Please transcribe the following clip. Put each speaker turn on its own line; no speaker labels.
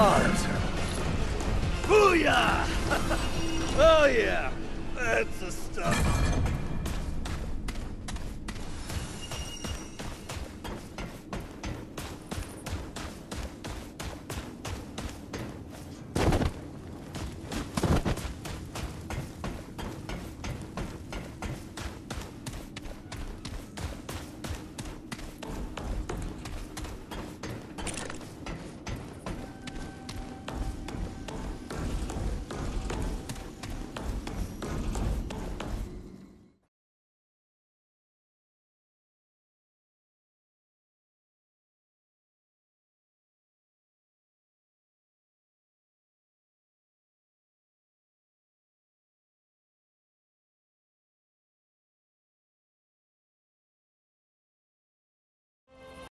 stars. Booyah! oh yeah, that's the stuff.